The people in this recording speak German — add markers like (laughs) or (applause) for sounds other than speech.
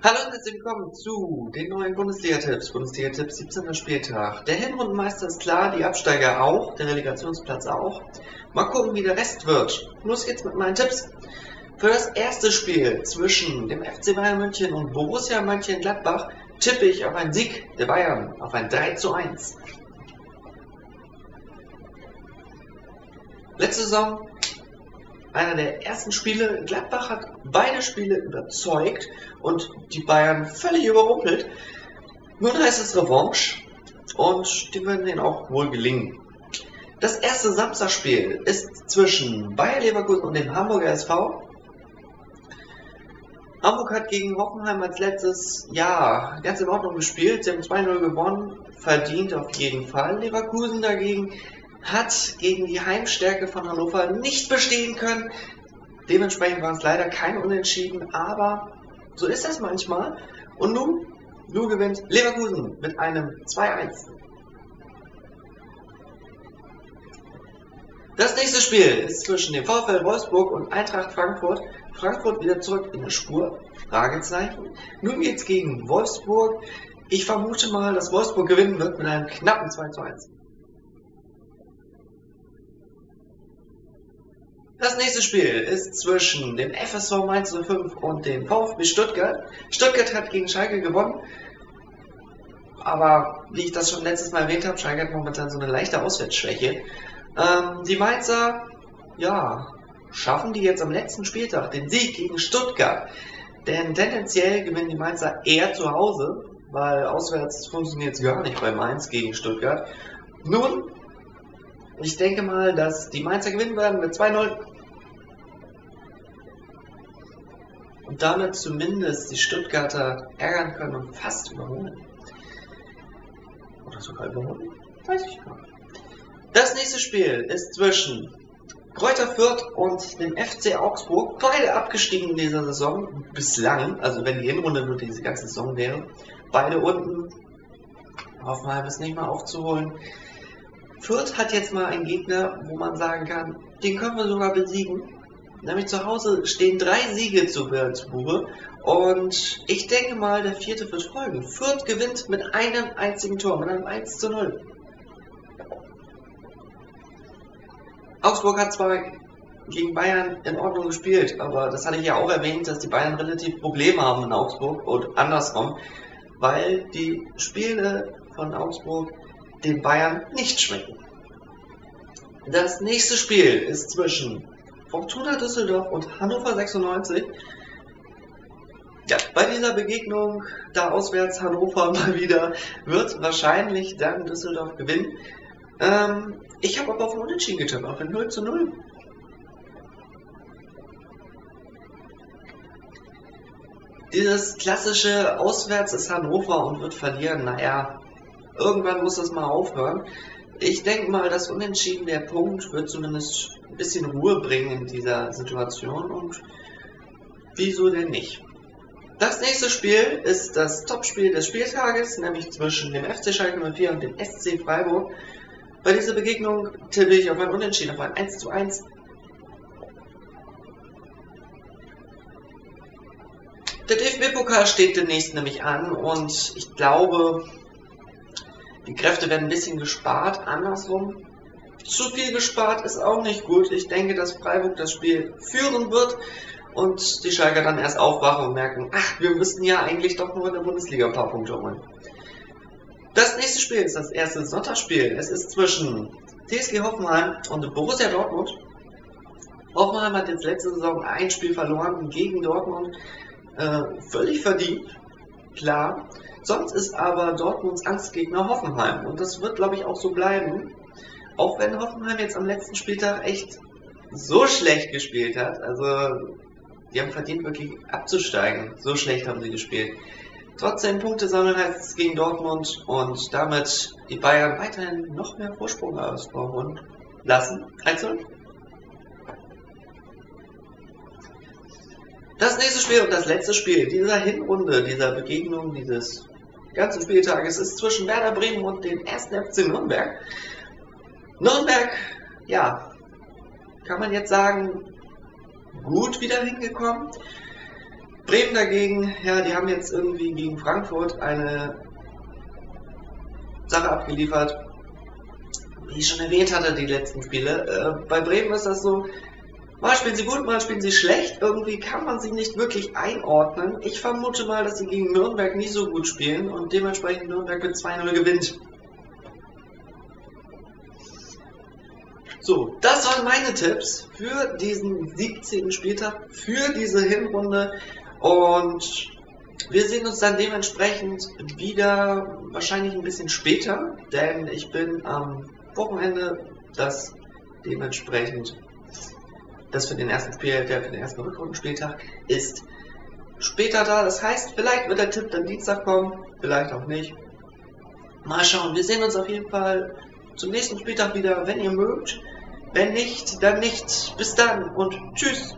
Hallo und herzlich willkommen zu den neuen Bundesliga-Tipps. Bundesliga-Tipps 17. Spieltag. Der Hinrundenmeister ist klar, die Absteiger auch, der Relegationsplatz auch. Mal gucken, wie der Rest wird. Los geht's mit meinen Tipps. Für das erste Spiel zwischen dem FC Bayern München und Borussia Mönchengladbach tippe ich auf einen Sieg der Bayern, auf ein 3 zu 1. Letzte Saison einer der ersten Spiele. Gladbach hat beide Spiele überzeugt und die Bayern völlig überrumpelt. Nun heißt es Revanche und die werden ihnen auch wohl gelingen. Das erste Samstagspiel ist zwischen Bayer Leverkusen und dem Hamburger SV. Hamburg hat gegen Hoffenheim als letztes Jahr ganz in Ordnung gespielt. Sie haben 2-0 gewonnen, verdient auf jeden Fall. Leverkusen dagegen hat gegen die Heimstärke von Hannover nicht bestehen können. Dementsprechend war es leider kein Unentschieden, aber so ist das manchmal. Und nun, nun gewinnt Leverkusen mit einem 2-1. Das nächste Spiel ist zwischen dem VfL Wolfsburg und Eintracht Frankfurt. Frankfurt wieder zurück in der Spur? Fragezeichen. Nun geht's gegen Wolfsburg. Ich vermute mal, dass Wolfsburg gewinnen wird mit einem knappen 2 zu 1. Das nächste Spiel ist zwischen dem FSV Mainz 05 und dem VfB Stuttgart. Stuttgart hat gegen Schalke gewonnen. Aber wie ich das schon letztes Mal erwähnt habe, Schalke hat momentan so eine leichte Auswärtsschwäche. Ähm, die Mainzer, ja, schaffen die jetzt am letzten Spieltag den Sieg gegen Stuttgart. Denn tendenziell gewinnen die Mainzer eher zu Hause, weil auswärts funktioniert es gar nicht bei Mainz gegen Stuttgart. Nun, ich denke mal, dass die Mainzer gewinnen werden mit 2-0. Und damit zumindest die Stuttgarter ärgern können und fast überholen. Oder sogar überholen? Weiß ich gar nicht. Das nächste Spiel ist zwischen Kräuter Fürth und dem FC Augsburg. Beide abgestiegen in dieser Saison. Bislang, also wenn die Hinrunde nur diese ganze Saison wäre. Beide unten. Hoffenheim ist nicht mal aufzuholen. Fürth hat jetzt mal einen Gegner, wo man sagen kann, den können wir sogar besiegen. Nämlich zu Hause stehen drei Siege zu Würzburg und ich denke mal, der vierte wird folgen. Fürth gewinnt mit einem einzigen Tor, mit einem 1 zu 0. Augsburg hat zwar gegen Bayern in Ordnung gespielt, aber das hatte ich ja auch erwähnt, dass die Bayern relativ Probleme haben in Augsburg und andersrum, weil die Spiele von Augsburg den Bayern nicht schmecken. Das nächste Spiel ist zwischen Fortuna Düsseldorf und Hannover 96. Ja, bei dieser Begegnung, da auswärts Hannover (laughs) mal wieder, wird wahrscheinlich dann Düsseldorf gewinnen. Ähm, ich habe aber auf den Unentschieden getippt, auf ein 0 zu 0. Dieses klassische Auswärts ist Hannover und wird verlieren. Naja, irgendwann muss das mal aufhören. Ich denke mal, das Unentschieden der Punkt wird zumindest ein bisschen Ruhe bringen in dieser Situation und wieso denn nicht? Das nächste Spiel ist das Topspiel des Spieltages, nämlich zwischen dem FC Schalke 04 und dem SC Freiburg. Bei dieser Begegnung tippe ich auf ein Unentschieden, auf ein 1 zu 1. Der DFB-Pokal steht demnächst nämlich an und ich glaube, die Kräfte werden ein bisschen gespart, andersrum. Zu viel gespart ist auch nicht gut. Ich denke, dass Freiburg das Spiel führen wird und die Schalker dann erst aufwachen und merken, ach, wir müssten ja eigentlich doch nur in der Bundesliga ein paar Punkte holen. Das nächste Spiel ist das erste Sonntagsspiel. Es ist zwischen TSG Hoffenheim und Borussia Dortmund. Hoffenheim hat jetzt letzte Saison ein Spiel verloren gegen Dortmund. Äh, völlig verdient, klar. Sonst ist aber Dortmunds Angstgegner Hoffenheim. Und das wird, glaube ich, auch so bleiben. Auch wenn Hoffenheim jetzt am letzten Spieltag echt so schlecht gespielt hat. Also, die haben verdient, wirklich abzusteigen. So schlecht haben sie gespielt. Trotzdem Punkte sammeln heißt gegen Dortmund und damit die Bayern weiterhin noch mehr Vorsprung ausbauen lassen. 1 Das nächste Spiel und das letzte Spiel dieser Hinrunde, dieser Begegnung, dieses ganzen Spieltages ist zwischen Werder Bremen und dem 1. FC Nürnberg. Nürnberg, ja, kann man jetzt sagen, gut wieder hingekommen. Bremen dagegen, ja, die haben jetzt irgendwie gegen Frankfurt eine Sache abgeliefert. Wie ich schon erwähnt hatte, die letzten Spiele. Äh, bei Bremen ist das so, mal spielen sie gut, mal spielen sie schlecht. Irgendwie kann man sie nicht wirklich einordnen. Ich vermute mal, dass sie gegen Nürnberg nicht so gut spielen und dementsprechend Nürnberg mit 2-0 gewinnt. So, das waren meine Tipps für diesen 17. Spieltag, für diese Hinrunde und wir sehen uns dann dementsprechend wieder wahrscheinlich ein bisschen später, denn ich bin am Wochenende, das dementsprechend das für den ersten Spiel, der für den ersten Rückrundenspieltag ist später da. Das heißt, vielleicht wird der Tipp dann Dienstag kommen, vielleicht auch nicht. Mal schauen. Wir sehen uns auf jeden Fall zum nächsten Spieltag wieder, wenn ihr mögt. Wenn nicht, dann nicht. Bis dann und tschüss.